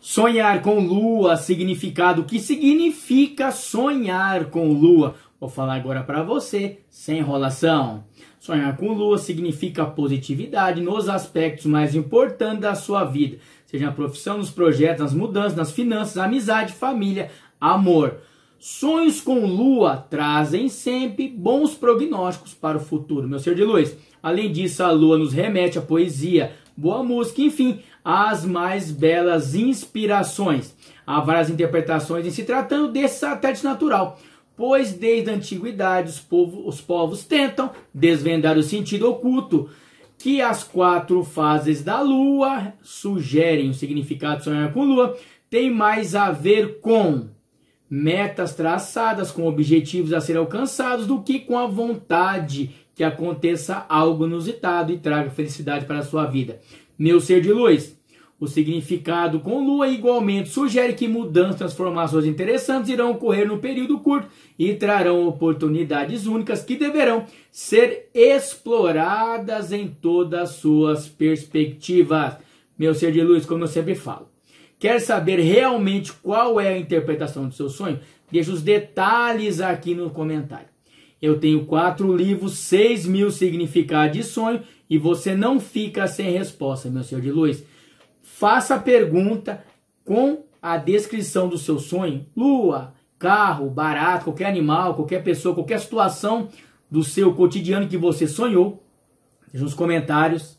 Sonhar com lua, significado. O que significa sonhar com lua? Vou falar agora para você, sem enrolação. Sonhar com lua significa positividade nos aspectos mais importantes da sua vida, seja na profissão, nos projetos, nas mudanças, nas finanças, amizade, família, amor. Sonhos com lua trazem sempre bons prognósticos para o futuro, meu ser de luz. Além disso, a lua nos remete à poesia, boa música, enfim, às mais belas inspirações. Há várias interpretações em se tratando desse satélite natural, pois desde a antiguidade os, os povos tentam desvendar o sentido oculto que as quatro fases da lua sugerem. O significado de sonhar com lua tem mais a ver com metas traçadas, com objetivos a serem alcançados, do que com a vontade que aconteça algo inusitado e traga felicidade para a sua vida. Meu ser de luz, o significado com lua igualmente sugere que mudanças, transformações interessantes irão ocorrer no período curto e trarão oportunidades únicas que deverão ser exploradas em todas as suas perspectivas. Meu ser de luz, como eu sempre falo, Quer saber realmente qual é a interpretação do seu sonho? Deixa os detalhes aqui no comentário. Eu tenho quatro livros, seis mil significados de sonho e você não fica sem resposta, meu senhor de luz. Faça a pergunta com a descrição do seu sonho. Lua, carro, barato, qualquer animal, qualquer pessoa, qualquer situação do seu cotidiano que você sonhou. Deixa nos comentários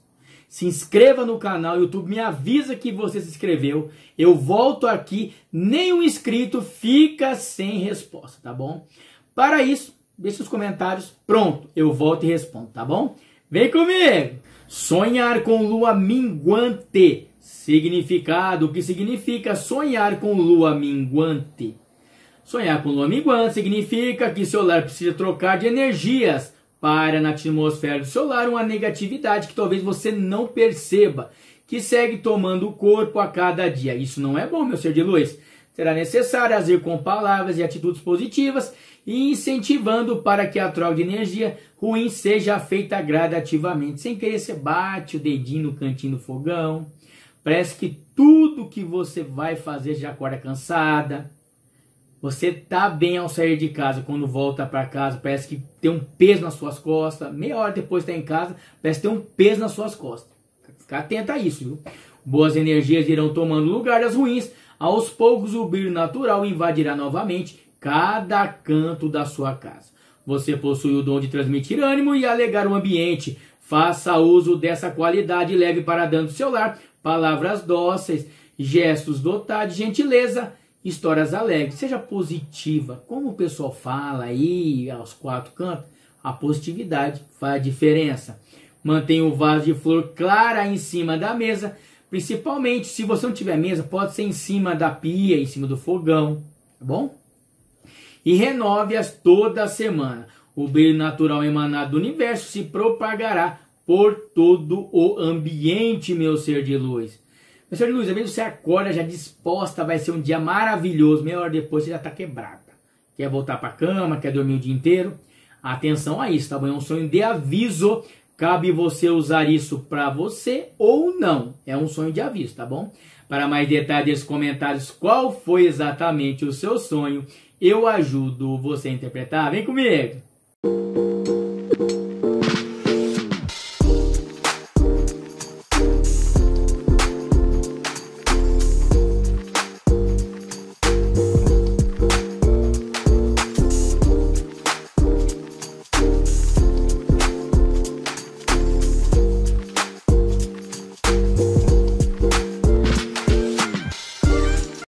se inscreva no canal, YouTube me avisa que você se inscreveu. Eu volto aqui, nenhum inscrito fica sem resposta, tá bom? Para isso, deixe os comentários, pronto, eu volto e respondo, tá bom? Vem comigo! Sonhar com lua minguante. Significado, o que significa sonhar com lua minguante? Sonhar com lua minguante significa que seu lar precisa trocar de energias para na atmosfera solar uma negatividade que talvez você não perceba, que segue tomando o corpo a cada dia. Isso não é bom, meu ser de luz. Será necessário agir com palavras e atitudes positivas e incentivando para que a troca de energia ruim seja feita gradativamente, sem querer você bate o dedinho no cantinho do fogão. Parece que tudo que você vai fazer já acorda cansada, você tá bem ao sair de casa, quando volta para casa, parece que tem um peso nas suas costas. Meia hora depois está em casa, parece ter um peso nas suas costas. Fica atento a isso, viu? Boas energias irão tomando lugar das ruins. Aos poucos, o brilho natural invadirá novamente cada canto da sua casa. Você possui o dom de transmitir ânimo e alegar o ambiente. Faça uso dessa qualidade e leve para dentro do seu lar palavras dóceis, gestos dotados de gentileza histórias alegres, seja positiva. Como o pessoal fala aí aos quatro cantos, a positividade faz diferença. Mantenha o vaso de flor clara em cima da mesa, principalmente se você não tiver mesa, pode ser em cima da pia, em cima do fogão, tá bom? E renove-as toda semana. O brilho natural emanado do universo se propagará por todo o ambiente, meu ser de luz. Meu senhor Luiz, vezes você acorda já disposta, vai ser um dia maravilhoso, meia hora depois você já está quebrada. Quer voltar para a cama, quer dormir o dia inteiro? Atenção a isso, tá bom? É um sonho de aviso. Cabe você usar isso para você ou não. É um sonho de aviso, tá bom? Para mais detalhes, comentários, qual foi exatamente o seu sonho, eu ajudo você a interpretar. Vem comigo!